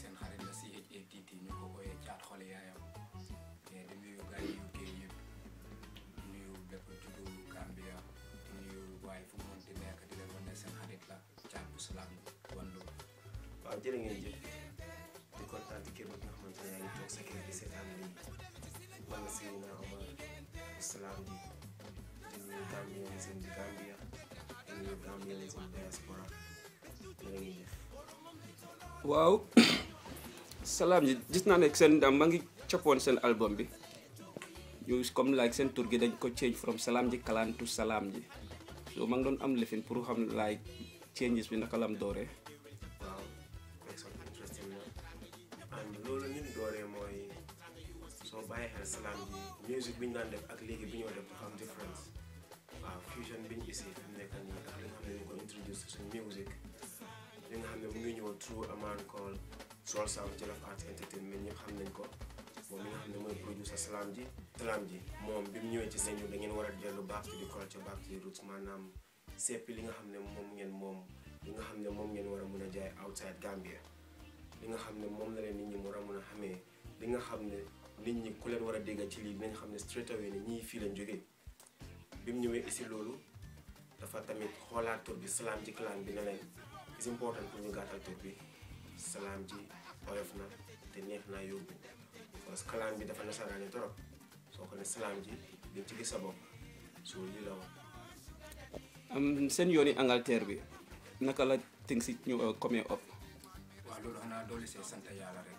seen xarit la CHATT ñu ko ooyee caat xole yaayam te di nuyu gars yi UK yëpp di nuyu bépp juddu Gambia di nuyu waaye fu mu mënti nekk di leen wan ne seen xarit la caat bu salaam wandu waaw jërë ngeen jëf di kontaan ci képp ki nga xamante ne yaa ngi toog sa kër di seetaan lii man la Seydina Omar Islam bi di nuyu Gambien seen Gambia di nuyu Gambien seen diaspora waaw salaam yi gis naa ne seen dam ma ngi coppoon seen album bi ñu comme like seen tur gi dañ ko change from salaam ji kalaan to salaam ji so ma ngi doon am lifin pour xam like changes bi naka lam dooree waaw that's an interesting one and loolu ni mu dooree mooy soo bàyyi xel salaam ji music bi ñu daan def ak léegi bi ñoo def dafa am difference waaw fusion bi ñu gisee fi mu nekk nii ak li nga xam ne ñu ko introduce suñu music li nga xam ne mu ngi ñëw through a man called Soul Sound Jolof Arts Entertainment ñëpp xam nañ ko moom mi nga xam ne mooy producer Salam ji Salam ji moom bi mu ñëwee ci seen ñu da ngeen war a dellu back to the culture back to the roots maanaam seppi li nga xam ne moom ngeen moom li nga xam ne moom ngeen war a mun a jaay outside Gambia li nga xam ne moom la leen nit ñi war a mun a xamee li nga xam ne nit ñi ku leen war a dégg ci lii dinañ xam ne straight away ne ñii fii lañ jógee bi mu ñëwee ici loolu dafa tamit xoolaat tur bi salaam ji clan bi ne leen is important pour ñu gàttal tur bi salaam ji oyof na te neex naa yóbbu parce que clan bi dafa nasaraane trop soo ko ne salaam ji dañ ci gis sa bopp soo lii la wax am seen yooni Angleterre bi naka la things yi ñu coming up waaw loolu xanaa doole see sant yàlla rek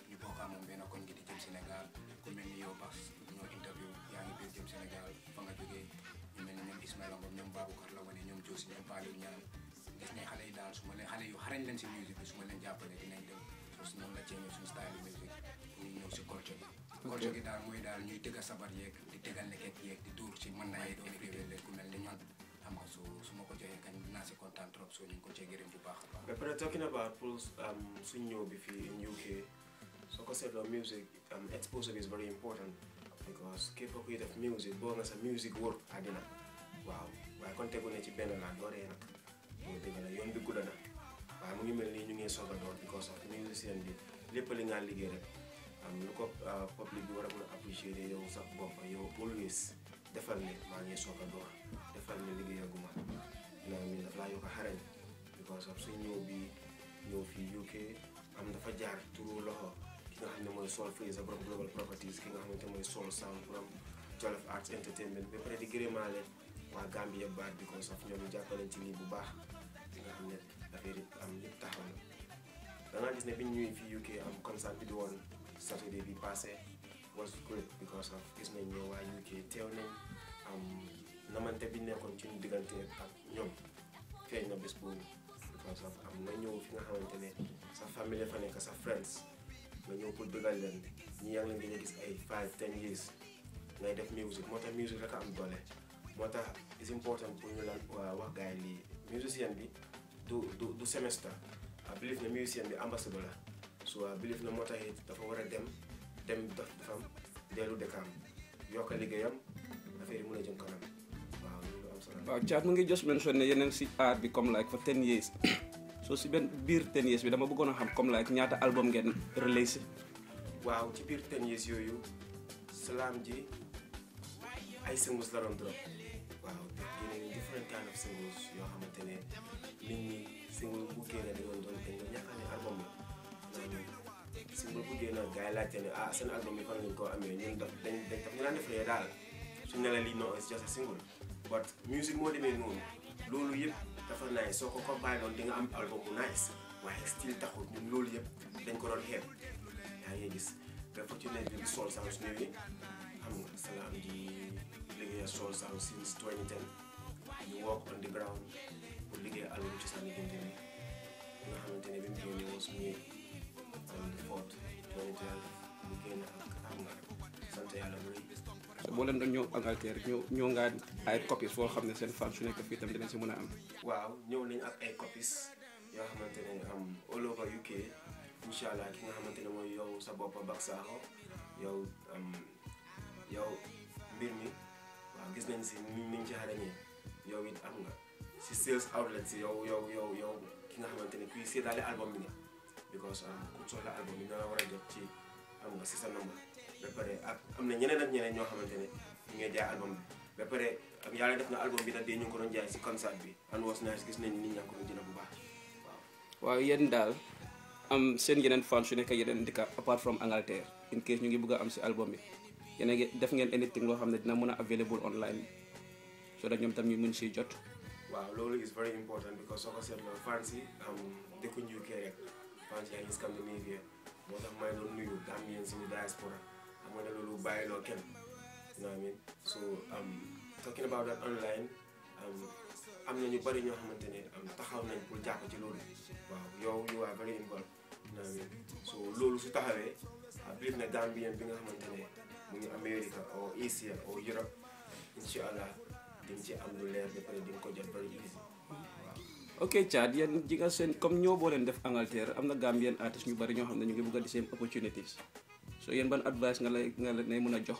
ñu bokk ak moom benn koñ gi di jëm Sénégal ku mel ni yow Bax ñoo interview yaa ngi biir jëm Sénégal fa nga jógee ñu mel ni ñoom Ismaïla Ngom ñoom Baboucar Lawane ñoom Joosi ñoom Paliou Niang gis ne xale yi daal su ma leen xale yu xarañ leen si musique bi su ma leen jàppale dinañ dem parce que noonu la cee ñëw suñu style musique ñu ñëw si culture gi. culture gi daal mooy daal ñuy tëgg a sabar yeeg di tëggal lekket yeeg di dóor si mën naa yeeg everywhere leen ku mel ni ñoom xam nga su su ma ko joxee kañ dinaa si kontaan trop soo ñu ko cee gërëm bu baax a baax. ba pare talking about pour um, suñ ñëw bi fii in UK soo ko seetloo music um, exposure is very important because képp kuy def music boo nga sa music wër àddina waaw waaye kon tegu ne ci benn laa dooree nag loolu dëgg la yoon bi gudda na waaye mu ngi mel nii ñu ngi soog a door because of musicien bi lépp li nga liggéey rek am um, lu ko uh, public bi war a mën a apprécier yow sax bopp yow always defal ne maa ngi soog a door defal ne liggéeyaguma dina mi daf laa yokk a xarañ because of suñ ñëw bi ñëw fii UK am dafa jaar turu loxo ki nga xam ne mooy Sol Fraser borom Global Properties ki nga xamante mooy Sol Sound borom Jolof Arts Entertainment ba pare di gërëmaale waa Gambia baat because of ñoom jàppaleñ ci lii bu baax li nga xam ne affaire yi am yëpp taxaw na dangaa gis ne biñ ñëwee fii UK am concert bi di woon Saturday bi passé was great because of gis nañ ne waa UK teew nañ am namante bi nekkoon ci ñu diggante ak ñoom feeñ na bés boobu because of am nga ñëw fi nga xamante ne sa famille fa nekk sa friends nga ñëw pour bëggal leen ñi yaa ngi leen gën a gis ay five ten years ngay def music moo tax music rek a am doole moo tax it's important pour ñu lan wax gars yi lii musicien bi du du du semester I believe ne musicien bi ambassadeur la so I believe ne moo tax it dafa war a dem dem dox dafam dellu dëkkaam yokk liggéeyam affaire yi mën a jëm kanam waaw loolu am solo waaw Thiat mu ngi just mention ne yeneen si art bi comme like for ten years so si benn biir ten years bi dama bëggoon a xam comme like ñaata album ngeen release waaw ci biir ten years yooyu salaam ji ay singles la doon drop waaw di génne different kind of singles yoo xamante ne nit ñi single bu génne da doon doon dañ doon yaakaar ne album la loolu single bu génne gars yi laajte ne ah seen album yi fan lañ ko amee ñun daf dañ dañ daf ñu daan defaree daal suñ ne la lii non it's just a single but music moo demee noonu loolu yëpp dafa nice soo ko combine noonu di nga am album bu nice waaye still taxul ñun loolu yëpp dañ ko doon xeeb yaa ngi gis dafa ci ne bi sol sax su ñëwee xam nga salaam di liggéeyal sool sound since 2010 di work on the ground pour liggéey album ci sànni gindi bi nga xamante ne bi mu génnee was me on the fourth 2012 mu génn ak xam nga sant yàlla bu rëy boo leen doon ñëw Angleterre ñëw ñëw ngaa ay copies foo xam ne seen fan su nekk fii tam dinañ si mën a am waaw ñëw nañ ak ay copies yoo xamante ne am all over UK incha allah ki nga xamante ne mooy yow sa bopp Bak Sakho yow am yow mbir mi waaw gis nañ si ni ni ñu ci xarañee yow it am nga si sales outlet si yow yow yow yow ki nga xamante ne kuy séddaale album bi nga because am ku soxla album bi na la war a jot ci am nga si sa number ba pare ak am na ñeneen ak ñeneen ñoo xamante ne ñu ngi jaay album bi ba pare am yàlla def na album bi nag dee ñu ngi ko doon jaay si concert bi and was nice gis nañ nit ñaa ko doon jënd bu baax waaw. waaw yéen daal am seen yeneen fans yu nekk yeneen dëkk apart from Angleterre in case ñu ngi bëgg a am si album bi yéen a ngi def ngeen anything loo xam ne dina mën a available online so that ñoom tam ñu mun si jot. waaw loolu is very important because soo ko seetloo fans yi am dëkkuñ UK rek fans yaa ngi Scandinavia moo tax may doon nuyu Gambien suñu diaspora xam nga ne loolu bàyyiloo kenn you know what I mean so um, talking about that online am na ñu bari ñoo xamante ne am taxaw nañ pour jàpp ci loolu waaw yow you are very involved naa mi so loolu su taxawee I believe ne Gambien bi nga xamante ne mu ngi America or Asia or Europe incha allah di nga ci am lu leer ba pare di nga ko jot very easy waaw ok Thiat yéen ji nga seen comme ñoo boo leen def Angleterre am na Gambien artistes ñu bari ñoo xam ne ñu ngi bëgg a di seen opportunities so yéen ban advice nga lay nga lay mën a jox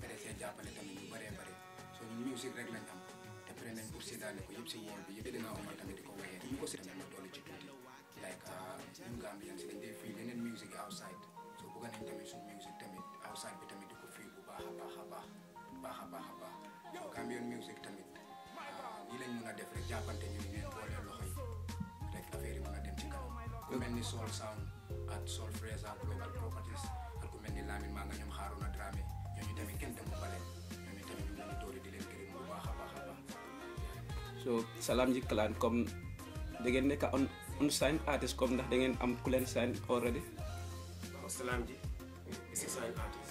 pare see jàppale tamit ñu bëree bëri soo ñun musique rek lañ am te pare nañ pour séddaale ko yëpp si wool bi yëpp dinaa Omar tamit di ko wayee ñu ko si tamit ma dolli ci tuuti like ah, ñun Gambien si dañ dee fii leneen musique outside so bëgg nañ tamit suñu musique tamit outside bi tamit di ko fii bu baax a baax a baax baax a baax a baax so Gambian musique tamit yi lañ mën a def rek jàppante ñu ngeen boole loxo yi rek affaire yi mën a dem ci kanam ku mel ni Sol Sound ak Sol Fraise ak Global Properties ak ku mel ni Lamine maa nga ñoom Harouna Dramé ñooñu tamit kenn demul baleen ñooñu tamit ñu ngi leen di doole di leen gërëm bu baax a baax a baax so Salam Jik Clan comme da ngeen nekk on on sign artist comme ndax da ngeen am ku leen sign already waaw salaam ji si sign artist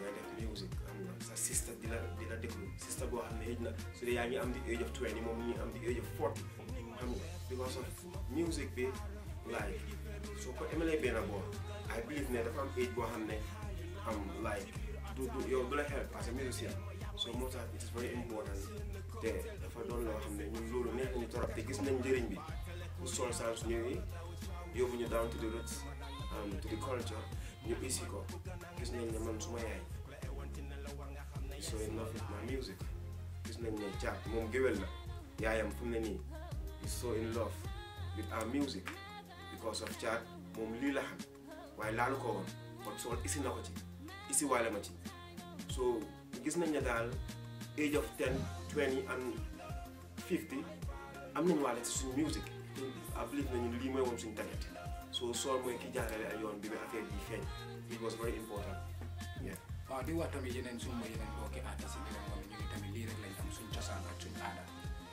nga def music am na sa sister di la di la déglu sister boo xam ne yëj na su dee yaa ngi am di age of 20 moom ñu am di age of 40 xam nga because of music bi like soo ko emalee benn boor I believe ne dafa am age boo xam ne am like du du yow du la xel parce que musicien so moo tax it is very important te dafa doon loo xam ne ñun loolu neex nañu torop te gis nañ njëriñ bi pour sol saa su ñëwee yóbbu ñu down to the roots um, to the culture ñu isi ko gis nañ ne man suma yaay so enough with my music gis nañ ne Jack moom géwél la yaayam fu mu ne nii is so in love with our music because of Jack moom lii la xam waaye laalu ko woon kon sool isi na ko ci isi waale ma ci so gis nañ ne daal age of ten twenty and 50 am nañu wàlle si suñu music I believe nañu lii mooy woon suñu target so sool mooy ki jaarale ay yoon bi ba affaire bi feeñ it was very important yeah waaw di wax tamit yeneen suma yeneen bokki artiste yi di leen wan ne ñu ngi tamit lii rek lañ am suñ cosaan ak suñ aada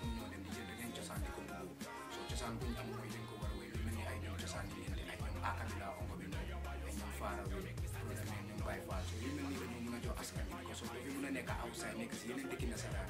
ñun ñoo dem di jël beneen cosaan di ko dugg so cosaan buñ am mooy dañ ko war a wéy lu mel ni ay ñoom cosaan yi indi ay ñoom aakati laa ongo bi ñoom ay ñoom faara wi problème ñoom bàyyi faal so yu mel nii dañoo mën a jox askan bi ko so doo fi mën a nekk outside nekk si yeneen dëkki nasaraan